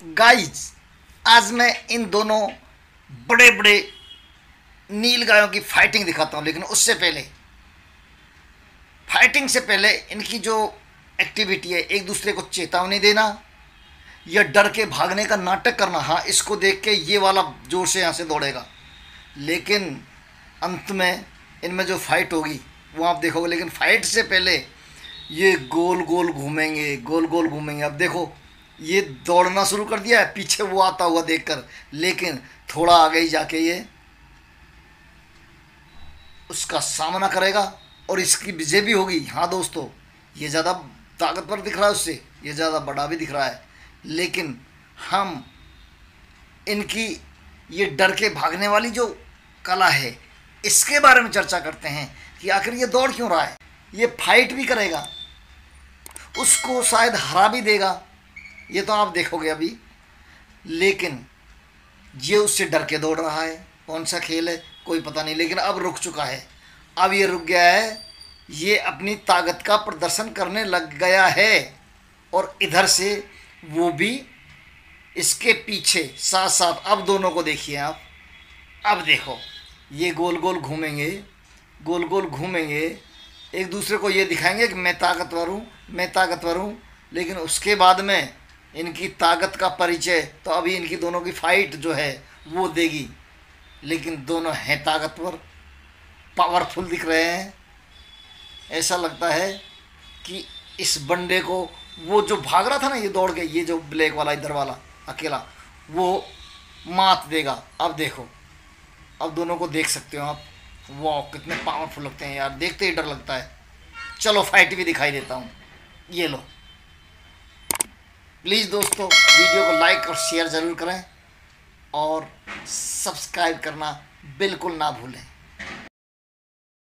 Guys आज मैं इन दोनों बड़े बड़े नील गायों की फाइटिंग दिखाता हूँ, लेकिन उससे पहले फाइटिंग से पहले इनकी जो एक्टिविटी है, एक दूसरे को चेतावनी देना या डर के भागने का नाटक करना हाँ इसको देख के ये वाला ज़ोर से यहाँ से दौड़ेगा। लेकिन अंत में इनमें जो फाइट होगी, वो आप देखोगे, लेकिन फाइट से पहले ये गोल गोल घूमेंगे गोल गोल घूमेंगे। अब देखो ये दौड़ना शुरू कर दिया है, पीछे वो आता हुआ देखकर। लेकिन थोड़ा आगे ही जाके ये उसका सामना करेगा और इसकी विजय भी होगी। हाँ दोस्तों, ये ज़्यादा ताकतवर दिख रहा है उससे, ये ज़्यादा बड़ा भी दिख रहा है। लेकिन हम इनकी ये डर के भागने वाली जो कला है, इसके बारे में चर्चा करते हैं कि आखिर ये दौड़ क्यों रहा है? ये फाइट भी करेगा, उसको शायद हरा भी देगा ये तो आप देखोगे अभी। लेकिन ये उससे डर के दौड़ रहा है। कौन सा खेल है, कोई पता नहीं। लेकिन अब रुक चुका है। अब ये रुक गया है। ये अपनी ताकत का प्रदर्शन करने लग गया है। और इधर से वो भी इसके पीछे साथ साथ। अब दोनों को देखिए आप। अब देखो, ये गोल गोल घूमेंगे। गोल गोल घूमेंगे। एक दूसरे को ये दिखाएँगे कि मैं ताकतवर हूँ, मैं ताकतवर हूँ। लेकिन उसके बाद में इनकी ताकत का परिचय तो अभी इनकी दोनों की फाइट जो है, वो देगी। लेकिन दोनों हैं ताकतवर पावरफुल दिख रहे हैं। ऐसा लगता है कि इस बंडे को, वो जो भाग रहा था ना, ये दौड़ के, ये जो ब्लैक वाला, इधर वाला, अकेला, वो मात देगा। अब देखो, अब दोनों को देख सकते हो आप। वाह, कितने पावरफुल लगते हैं यार, देखते ही डर लगता है। चलो फाइट भी दिखाई देता हूँ। ये लो। प्लीज़ दोस्तों, वीडियो को लाइक और शेयर ज़रूर करें और सब्सक्राइब करना बिल्कुल ना भूलें।